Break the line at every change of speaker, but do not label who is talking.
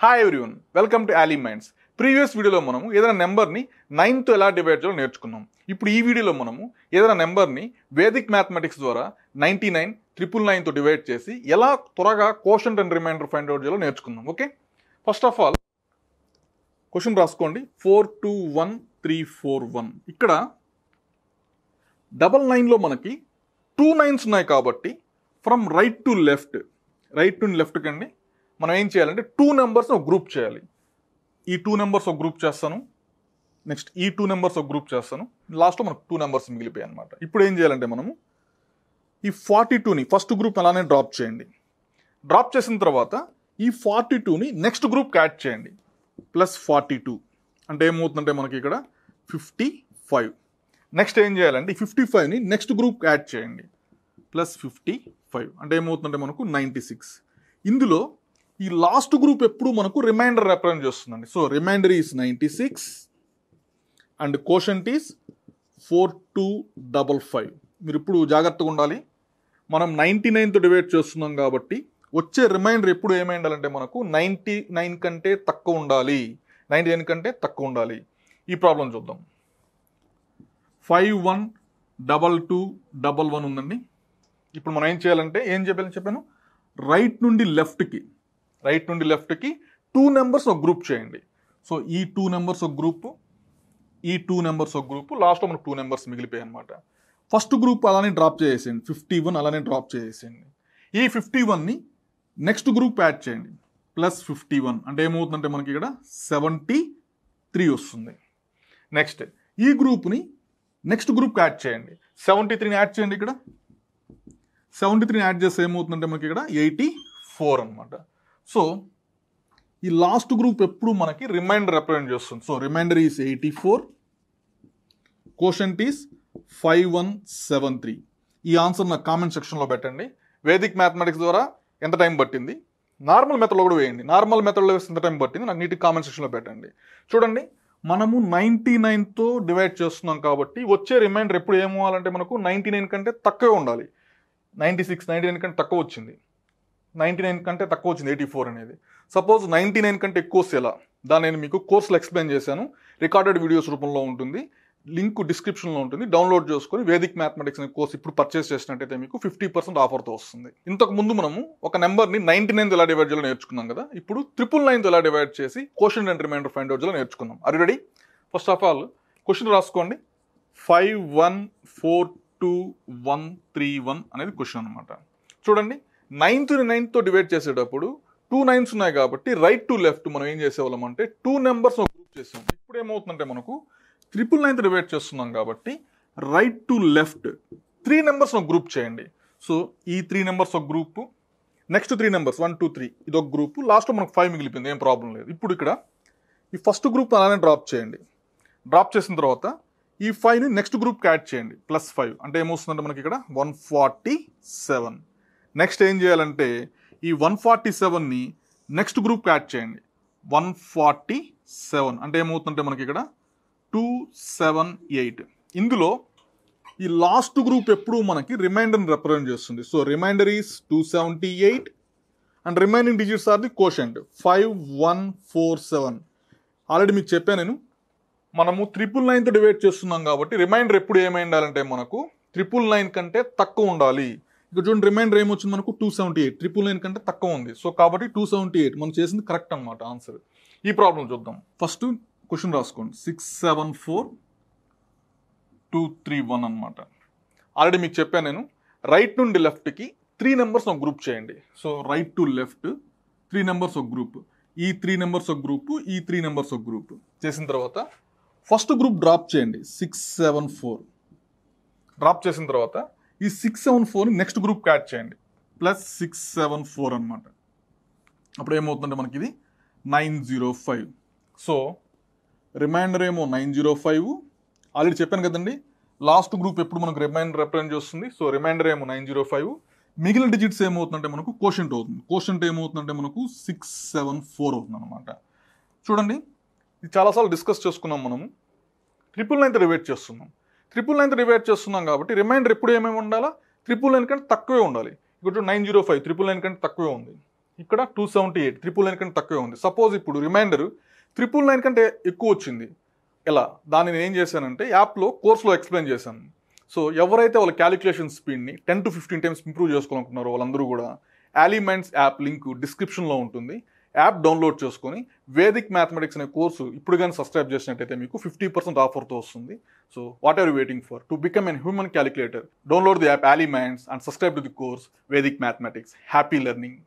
Hi everyone welcome to Yali Minds previous వీడియోలో మనము ఏదైనా నెంబర్ని నైన్తో ఎలా డివైడ్ చేయాలో నేర్చుకున్నాం. ఇప్పుడు ఈ వీడియోలో మనము ఏదైనా నెంబర్ని వేదిక్ మ్యాథమెటిక్స్ ద్వారా నైంటీ నైన్ ట్రిపుల్ నైన్తో డివైడ్ చేసి ఎలా త్వరగా quotient and remainder find out చేయాలో నేర్చుకుందాం okay first of all question రాసుకోండి. Four two one three four one ఇక్కడ డబల్ నైన్లో మనకి టూ నైన్స్ ఉన్నాయి కాబట్టి from right to left right to left కండి మనం ఏం చేయాలంటే టూ నెంబర్స్ ఒక గ్రూప్ చేయాలి. ఈ టూ నెంబర్స్ ఒక గ్రూప్ చేస్తాను. నెక్స్ట్ ఈ టూ నెంబర్స్ ఒక గ్రూప్ చేస్తాను. లాస్ట్లో మనకు టూ నెంబర్స్ మిగిలిపోయాయి అనమాట ఇప్పుడు ఏం చేయాలంటే మనము ఈ ఫార్టీ టూని ఫస్ట్ గ్రూప్ అలానే డ్రాప్ చేయండి. డ్రాప్ చేసిన తర్వాత ఈ ఫార్టీ టూని నెక్స్ట్ గ్రూప్కి యాడ్ చేయండి. ప్లస్ ఫార్టీ టూ అంటే ఏమవుతుందంటే మనకి ఇక్కడ ఫిఫ్టీ ఫైవ్ నెక్స్ట్ ఏం చేయాలంటే ఈ ఫిఫ్టీ ఫైవ్ని నెక్స్ట్ గ్రూప్ యాడ్ చేయండి. ప్లస్ ఫిఫ్టీ ఫైవ్ అంటే ఏమవుతుందంటే మనకు నైంటీ సిక్స్ ఇందులో ఈ లాస్ట్ గ్రూప్ ఎప్పుడు మనకు రిమైండర్ రిప్రజెంట్ చేస్తుందండి. So remainder is ninety six and quotient is four two double five. మీరు ఇప్పుడు జాగ్రత్తగా ఉండాలి. మనం నైంటీ నైన్తో డివైడ్ చేస్తున్నాం కాబట్టి వచ్చే రిమైండర్ ఎప్పుడు ఏమై ఉండాలంటే మనకు నైంటీ నైన్ కంటే తక్కువ ఉండాలి. నైంటీ నైన్ కంటే తక్కువ ఉండాలి. ఈ ప్రాబ్లం చూద్దాం. Five one double two double one ఉందండి. ఇప్పుడు మనం ఏం చేయాలంటే ఏం చెప్పాలని చెప్పాను? రైట్ నుండి లెఫ్ట్కి రైట్ నుండి లెఫ్ట్కి టూ నెంబర్స్ ఒక గ్రూప్ చేయండి. సో ఈ టూ నెంబర్స్ ఒక గ్రూప్ ఈ టూ నెంబర్స్ ఒక గ్రూప్ లాస్ట్లో మనకు టూ నెంబర్స్ మిగిలిపోయాయి అనమాట ఫస్ట్ గ్రూప్ అలానే డ్రాప్ చేసేయండి. ఫిఫ్టీ వన్ అలానే డ్రాప్ చేసేయండి. ఈ ఫిఫ్టీ వన్ని నెక్స్ట్ గ్రూప్ యాడ్ చేయండి. Plus fifty one. అంటే ఏమవుతుందంటే మనకి ఇక్కడ సెవెంటీ త్రీ వస్తుంది. నెక్స్ట్ ఈ గ్రూప్ని నెక్స్ట్ గ్రూప్ యాడ్ చేయండి. సెవెంటీ త్రీని యాడ్ చేయండి ఇక్కడ. సెవెంటీ త్రీని యాడ్ చేస్తే ఏమవుతుందంటే మనకి ఇక్కడ ఎయిటీ ఫోర్ అనమాట సో ఈ లాస్ట్ గ్రూప్ ఎప్పుడు మనకి రిమైండర్ రిప్రజెంట్ చేస్తుంది. So remainder is eighty four quotient is five one seven three ఈ ఆన్సర్ నాకు కామెంట్ సెక్షన్లో పెట్టండి. వేదిక్ మ్యాథమెటిక్స్ ద్వారా ఎంత టైం పట్టింది? నార్మల్ మెథడ్లో కూడా వేయండి. నార్మల్ మెథడ్లో వేస్తే ఎంత టైం పట్టింది? నాకు నీటి కామెంట్ సెక్షన్లో పెట్టండి. చూడండి మనము నైంటీ నైన్తో డివైడ్ చేస్తున్నాం కాబట్టి వచ్చే రిమైండర్ ఎప్పుడు ఏమవ్వాలంటే మనకు నైంటీ నైన్ కంటే తక్కువే ఉండాలి. నైంటీ సిక్స్ నైంటీ నైన్ కంటే తక్కువ వచ్చింది. నైంటీ నైన్ కంటే తక్కువ వచ్చింది ఎయిటీ ఫోర్ అనేది. సపోజ్ నైంటీ నైన్ కంటే ఎక్కువ వస్తే ఎలా? దాన్ని నేను మీకు కోర్సులో ఎక్స్ప్లెయిన్ చేశాను. రికార్డెడ్ వీడియోస్ రూపంలో ఉంటుంది. లింక్ డిస్క్రిప్షన్లో ఉంటుంది. డౌన్లోడ్ చేసుకొని వేదిక్ మ్యాథమెటిక్స్ అనే కోర్స్ ఇప్పుడు పర్చేస్ చేసినట్టయితే మీకు ఫిఫ్టీ పర్సెంట్ ఆఫర్తో వస్తుంది. ఇంతకు ముందు మనము ఒక నెంబర్ని నైంటీ నైన్ ఎలా డివైడ్ చేయాలో నేర్చుకున్నాం కదా. ఇప్పుడు ట్రిపుల్ నైన్తో ఎలా డివైడ్ చేసి question and remainder find out చేయాలో నేర్చుకున్నాం. అది ready first of all question రాసుకోండి. Five one four two one three one అనేది క్వశ్చన్ అనమాట చూడండి. నైన్త్ నైన్త్తో డివైడ్ చేసేటప్పుడు టూ నైన్స్ ఉన్నాయి కాబట్టి రైట్ టు లెఫ్ట్ మనం ఏం చేసేవాళ్ళం అంటే టూ నెంబర్స్ గ్రూప్ చేసాం ఇప్పుడు ఏమవుతుందంటే మనకు ట్రిపుల్ నైన్త్ డివైడ్ చేస్తున్నాం కాబట్టి right to left three numbers ఒక గ్రూప్ చేయండి. సో ఈ త్రీ నెంబర్స్ ఒక group next three numbers one two three ఇది ఒక గ్రూప్ లాస్ట్లో మనకు ఫైవ్ మిగిలిపోయింది ఏం ప్రాబ్లం లేదు. ఇప్పుడు ఇక్కడ ఈ ఫస్ట్ గ్రూప్ అలానే డ్రాప్ చేయండి. డ్రాప్ చేసిన తర్వాత ఈ ఫైవ్ని నెక్స్ట్ గ్రూప్కి యాడ్ చేయండి ప్లస్ ఫైవ్. అంటే ఏమొస్తుందంటే మనకి ఇక్కడ వన్ ఫార్టీ సెవెన్. నెక్స్ట్ ఏం చేయాలంటే ఈ వన్ ఫార్టీ సెవెన్ని నెక్స్ట్ గ్రూప్కి యాడ్ చేయండి. వన్ ఫార్టీ సెవెన్ అంటే ఏమవుతుందంటే మనకి ఇక్కడ టూ సెవెన్ ఎయిట్. ఇందులో ఈ లాస్ట్ గ్రూప్ ఎప్పుడు మనకి రిమైండర్ని రిప్రజెంట్ చేస్తుంది. So remainder is two seventy eight and remaining digits are the quotient. Five one four seven. Already మీకు చెప్పాను నేను. మనము త్రిపుల్ నైన్తో డివైడ్ చేస్తున్నాం కాబట్టి రిమైండర్ ఎప్పుడు ఏమై ఉండాలంటే మనకు ట్రిపుల్ నైన్ కంటే తక్కువ ఉండాలి. ఇక్కడ చూడండి రిమైండర్ ఏమొచ్చింది మనకు? Two seventy eight triple nine కంటే తక్కువ ఉంది. సో కాబట్టి టూ సెవెంటీ ఎయిట్ మనం చేసింది కరెక్ట్ అనమాట ఆన్సర్ ఈ ప్రాబ్లం చూద్దాం. ఫస్ట్ క్వశ్చన్ రాసుకోండి. Six seven four two three one అనమాట ఆల్రెడీ మీకు చెప్పాను నేను. రైట్ నుండి లెఫ్ట్కి త్రీ నెంబర్స్ ఒక గ్రూప్ చేయండి. So right to left three numbers ఒక గ్రూప్ ఈ త్రీ నెంబర్స్ ఒక గ్రూప్ ఈ త్రీ నెంబర్స్ ఒక గ్రూప్ చేసిన తర్వాత ఫస్ట్ గ్రూప్ డ్రాప్ చేయండి. సిక్స్ సెవెన్ ఫోర్ డ్రాప్ చేసిన తర్వాత ఈ సిక్స్ సెవెన్ ఫోర్ని నెక్స్ట్ గ్రూప్కి యాడ్ చేయండి. ప్లస్ సిక్స్ సెవెన్ ఫోర్ అనమాట అప్పుడు ఏమవుతుందంటే మనకి ఇది nine zero five so remainder ఏమో నైన్ జీరో ఫైవ్ ఆల్రెడీ చెప్పాను కదండి. లాస్ట్ గ్రూప్ ఎప్పుడు మనకు రిమైండర్ రిప్రజెంట్ చేస్తుంది. సో రిమైండర్ ఏమో నైన్ జీరో ఫైవ్ మిగిలిన డిజిట్స్ ఏమవుతుందంటే మనకు కోషంట్ అవుతుంది. కోషంట్ ఏమవుతుందంటే మనకు సిక్స్ సెవెన్ ఫోర్ అవుతుంది అనమాట చూడండి. ఇది చాలాసార్లు డిస్కస్ చేసుకున్నాం మనము. ట్రిపుల్ నైన్ రివేట్ చేస్తున్నాం. ట్రిపుల్ నైన్తో డివైడ్ చేస్తున్నాం కాబట్టి రిమైండర్ ఎప్పుడు ఏమేమి ఉండాలా? ట్రిపుల్ నైన్ కంటే తక్కువే ఉండాలి. ఇప్పుడు nine zero five triple nine కంటే తక్కువే ఉంది. ఇక్కడ two seventy eight triple nine కంటే తక్కువే ఉంది. సపోజ్ ఇప్పుడు రిమైండర్ త్రిపుల్ నైన్ కంటే ఎక్కువ వచ్చింది. ఎలా? దాన్ని నేను ఏం చేశానంటే యాప్లో కోర్స్లో ఎక్స్ప్లెయిన్ చేశాను. సో ఎవరైతే వాళ్ళ calculation స్పీడ్ని ten to fifteen times improve చేసుకోవాలనుకున్నారో వాళ్ళందరూ కూడా యాలిమెంట్స్ యాప్ లింక్ డిస్క్రిప్షన్లో ఉంటుంది. యాప్ డౌన్లోడ్ చేసుకొని వేదిక్ మ్యాథమెటిక్స్ అనే కోర్సు ఇప్పుడు కానీ సబ్స్క్రైబ్ చేసినట్టయితే మీకు ఫిఫ్టీ పర్సెంట్ ఆఫర్తో వస్తుంది. So what are waiting for to become an human calculator download the app aliments and subscribe to the course Vedic mathematics happy learning